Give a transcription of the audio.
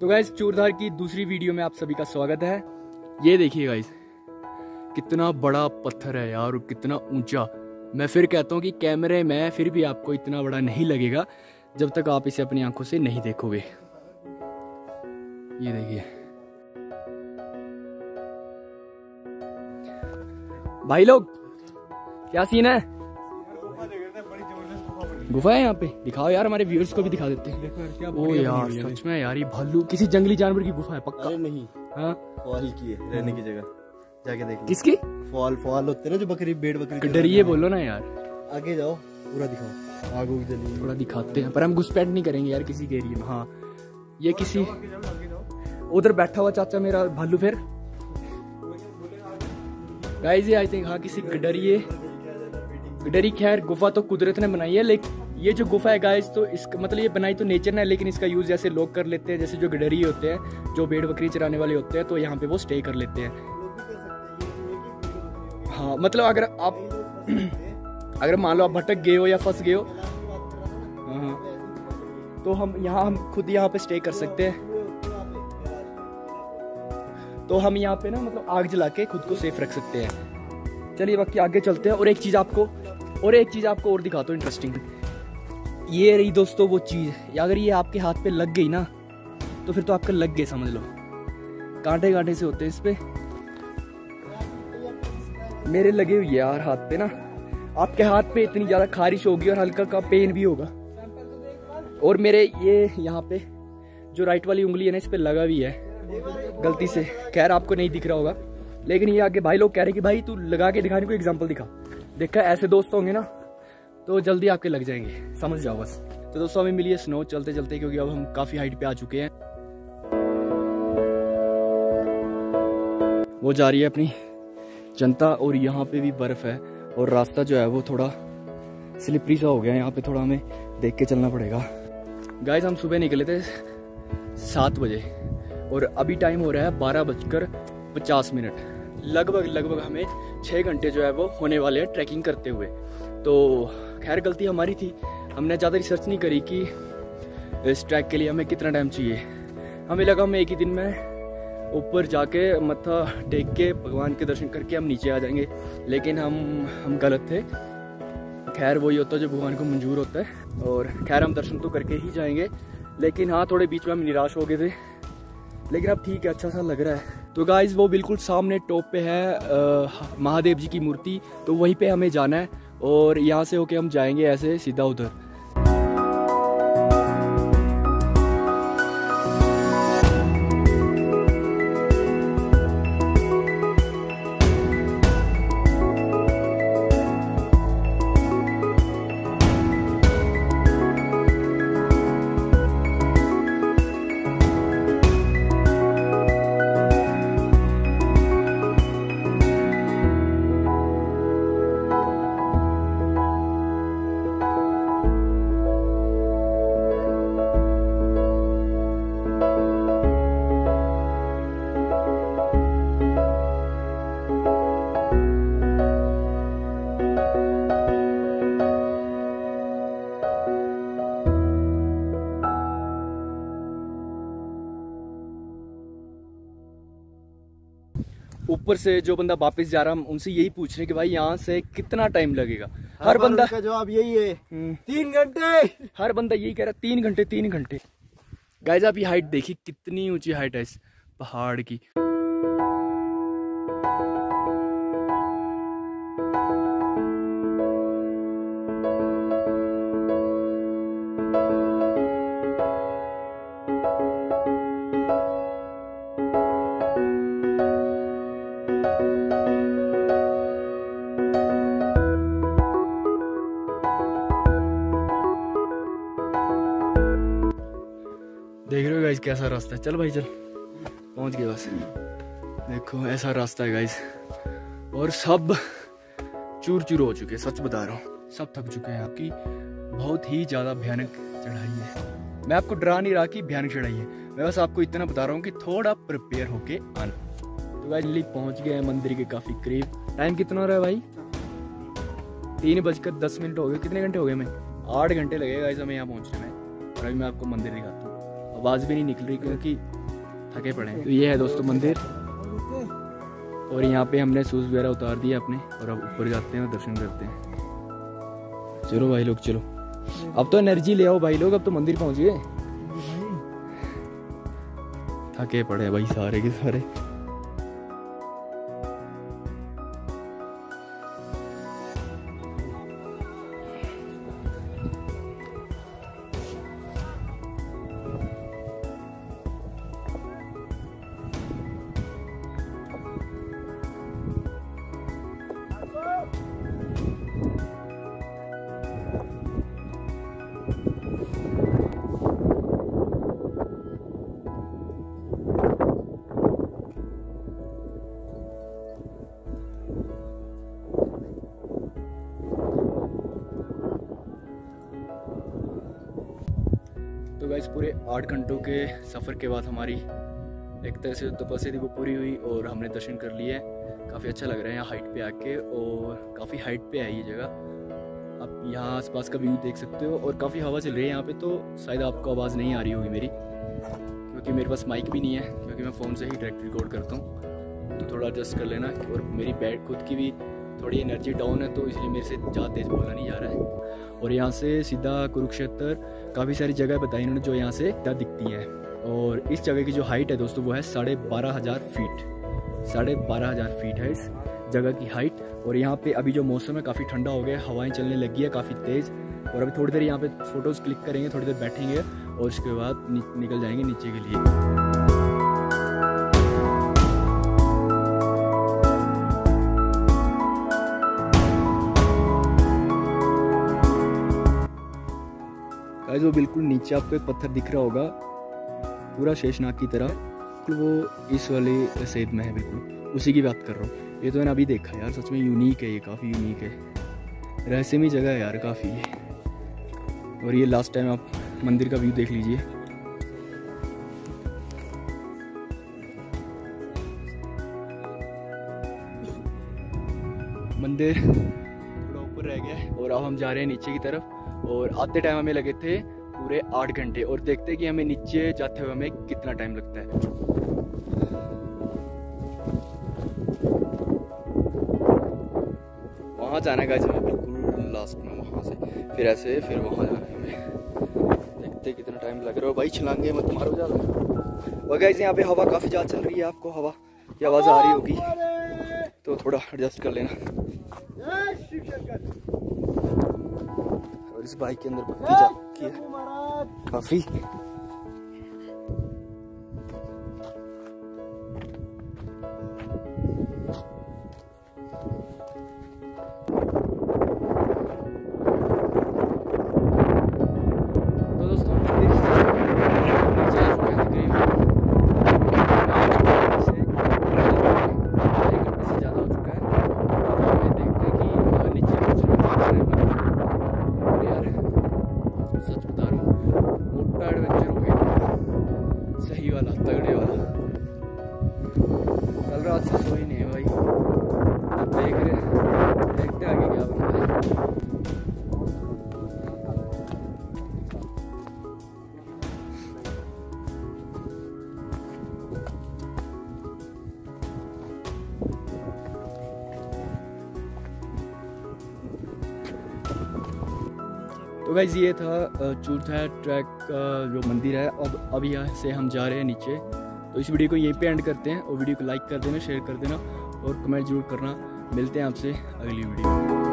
तो गाइज़ चूरधार की दूसरी वीडियो में आप सभी का स्वागत है। ये देखिए गाइज़ कितना बड़ा पत्थर है यार कितना ऊँचा। मैं फिर कहता हूँ कि कैमरे में फिर भी आपको इतना बड़ा नहीं लगेगा जब तक आप इसे अपनी आँखों से नहीं देखोगे। ये देखिए। भाई लोग, क्या सीन है? गुफा है यहाँ पे। दिखाओ यार हमारे व्यूअर्स को भी दिखा देते हैं। ओ यार सच में यार ये भालू किसी जंगली जानवर की गुफा है पक्का? अरे नहीं। हाँ? फॉल की है रहने की जगह। जाके देख लो। किसकी? फॉल फॉल होते ना जो बकरी बेड़ बकरी डरिए बोलो ना यार। आगे जाओ पूरा दिखाओ। आग उग जली थोड़ा दिखाते हैं पर हम घुसपैठ नहीं करेंगे यार किसी के एरिया में हाँ ये किसी उधर बैठा हुआ चाचा मेरा भालू फिर। गाइस ये आई थिंक हाँ किसी गडरिए गडरी खैर गुफा तो कुदरत ने बनाई है लेकिन ये जो गुफा है गाइस तो इसका मतलब ये बनाई तो नेचर ने लेकिन इसका यूज़ जैसे लोग कर लेते हैं जैसे जो गडरी होते हैं जो भेड़ बकरी चराने वाले होते हैं तो यहाँ पे वो स्टे कर लेते हैं। हाँ मतलब अगर आप अगर मान लो आप भटक गए हो या फंस गए हो हाँ, तो हम यहाँ हम खुद यहाँ पे स्टे कर सकते हैं। तो हम यहाँ पे ना मतलब आग जला के खुद को सेफ़ रख सकते हैं। चलिए बाकी आगे चलते हैं और एक चीज़ आपको और एक चीज़ आपको और दिखाता हूँ इंटरेस्टिंग ये रही दोस्तों वो चीज़। अगर ये आपके हाथ पे लग गई ना तो फिर तो आपका लग गए समझ लो। कांटे कांटे से होते हैं इस पे। मेरे लगे हुए यार हाथ पे ना। आपके हाथ पे इतनी ज़्यादा खारिश होगी और हल्का का पेन भी होगा। और मेरे ये यहाँ पे जो राइट वाली उंगली है ना, इस पे लगा भी है। गलती से। खैर, आपको नहीं दिख रहा होगा। लेकिन ये आगे भाई लोग कह रहे कि भाई तू लगा के दिखाने को एग्ज़ाम्पल दिखा। देखा, ऐसे दोस्त होंगे ना तो जल्दी आपके लग जाएँगे। समझ जाओ बस। तो दोस्तों, हमें मिली है स्नो चलते चलते क्योंकि अब हम काफ़ी हाइट पे आ चुके हैं। वो जा रही है अपनी जनता, और यहाँ पे भी बर्फ़ है, और रास्ता जो है वो थोड़ा स्लिपरी सा हो गया है। यहाँ पे थोड़ा हमें देख के चलना पड़ेगा। गाइस हम सुबह निकले थे सात बजे, और अभी टाइम हो रहा है बारह बजकर पचास मिनट। लगभग लगभग हमें छः घंटे जो है वो होने वाले हैं ट्रैकिंग करते हुए। तो खैर, गलती हमारी थी। हमने ज़्यादा रिसर्च नहीं करी कि इस ट्रैक के लिए हमें कितना टाइम चाहिए। हमें लगा हम एक ही दिन में ऊपर जाके मत्था टेक के भगवान के दर्शन करके हम नीचे आ जाएँगे। लेकिन हम हम गलत थे। खैर, वही होता है जो भगवान को मंजूर होता है। और खैर, हम दर्शन तो करके ही जाएँगे। लेकिन हाँ थोड़े बीच में हम निराश हो गए थे। लेकिन अब ठीक है अच्छा सा लग रहा है। तो गाइज़ वो बिल्कुल सामने टॉप पे है महादेव जी की मूर्ति तो वहीं पे हमें जाना है और यहाँ से होके हम जाएँगे ऐसे सीधा उधर। ऊपर से जो बंदा वापस जा रहा हम उनसे यही पूछ रहे हैं कि भाई यहाँ से कितना टाइम लगेगा? हर बंदा का जवाब यही है। हम्म, तीन घंटे। हर बंदा यही कह रहा है तीन घंटे तीन घंटे। गाइज़ आप ये हाइट देखिए कितनी ऊँची हाइट है इस पहाड़ की। देख रहे हो गाइज़ कैसा रास्ता है? चल भाई, चल। पहुँच गए बस। देखो, ऐसा रास्ता है गाइज़ और सब चूर चूर हो चुके सच बता रहा हूँ। सब थक चुके हैं आपकी। बहुत ही ज़्यादा भयानक चढ़ाई है। मैं आपको डरा नहीं रहा कि भयानक चढ़ाई है। मैं बस आपको इतना बता रहा हूँ कि थोड़ा प्रिपेयर होके आना। तो गाइज़ जल्दी पहुँच गए हैं मंदिर के काफ़ी करीब। टाइम कितना हो रहा है भाई? तीन बजकर दस मिनट हो गए। कितने घंटे हो गए मैं आठ घंटे लगेगा गाइज़ हमें यहाँ पहुँचने में। और अभी मैं आपको मंदिर दिखाता हूँ। आवाज़ भी नहीं निकल रही क्योंकि थके पड़े हैं। तो ये है दोस्तों मंदिर। और यहाँ पे हमने शूज़ वगैरह उतार दिया अपने और अब ऊपर जाते हैं और दर्शन करते हैं। चलो भाई लोग चलो। अब तो एनर्जी ले आओ भाई लोग अब तो मंदिर पहुँच गए। थके पड़े भाई सारे के सारे। तो गाइस पूरे आठ घंटों के सफ़र के बाद हमारी एक तरह से तपस्या थी वो पूरी हुई और हमने दर्शन कर लिए। काफ़ी अच्छा लग रहा है यहाँ हाइट पे आके और काफ़ी हाइट पे है ये जगह। आप यहाँ आसपास का व्यू देख सकते हो और काफ़ी हवा चल रही है यहाँ पे तो शायद आपको आवाज़ नहीं आ रही होगी मेरी, क्योंकि मेरे पास माइक भी नहीं है, क्योंकि मैं फ़ोन से ही डायरेक्ट रिकॉर्ड करता हूँ। तो थोड़ा एडजस्ट कर लेना और मेरी बैट खुद की भी थोड़ी एनर्जी डाउन है तो इसलिए मेरे से ज़्यादा तेज़ बोला नहीं जा रहा है। और यहाँ से सीधा कुरुक्षेत्र, काफ़ी सारी जगह बताई इन्होंने जो यहाँ से दिखती हैं। और इस जगह की जो हाइट है दोस्तों, वो है साढ़े बारह हज़ार फीट साढ़े बारह हज़ार फीट है इस जगह की हाइट और यहाँ पे अभी जो मौसम है, काफ़ी ठंडा हो गया हवाएँ चलने लगी है काफ़ी तेज़। और अभी थोड़ी देर यहाँ पे फ़ोटोज़ क्लिक करेंगे, थोड़ी देर बैठेंगे और उसके बाद निकल जाएँगे नीचे के लिए। गाइस, वो बिल्कुल नीचे आपको एक पत्थर दिख रहा होगा। पूरा शेषनाग की तरह। वो इस वाले सेब में है, बिल्कुल। उसी की बात कर रहा हूँ। ये तो मैंने अभी देखा यार, सच में यूनिक है ये, काफ़ी यूनिक है। रहस्यमय जगह है यार, काफ़ी। और ये लास्ट टाइम आप मंदिर का व्यू देख लीजिए। मंदिर रह गया है। और अब हम जा रहे हैं नीचे की तरफ़, और आते टाइम हमें लगे थे पूरे आठ घंटे, और देखते हैं कि हमें नीचे जाते हुए हमें कितना टाइम लगता है। वहाँ जाना है हमें बिल्कुल लास्ट में वहाँ से। फिर ऐसे फिर वहाँ जाना हमें। देखते कितना टाइम लग रहा है। भाई, छलांगे मत मारो ज़्यादा। गाइस यहाँ पे हवा काफ़ी ज़्यादा चल रही है आपको, हवा। की आवाज़ आ रही होगी। तो थोड़ा एडजस्ट कर लेना। इस बाइक के अंदर बत्ती की है काफ़ी। सोई नहीं है भाई। अब देख रहे देखते आगे क्या बनता तो गाइज़ ये था चूरथा ट्रैक का जो मंदिर है। अब अब यहाँ से हम जा रहे हैं नीचे। तो इस वीडियो को यहीं पे एंड करते हैं और वीडियो को लाइक कर देना शेयर कर देना और कमेंट ज़रूर करना। मिलते हैं आपसे अगली वीडियो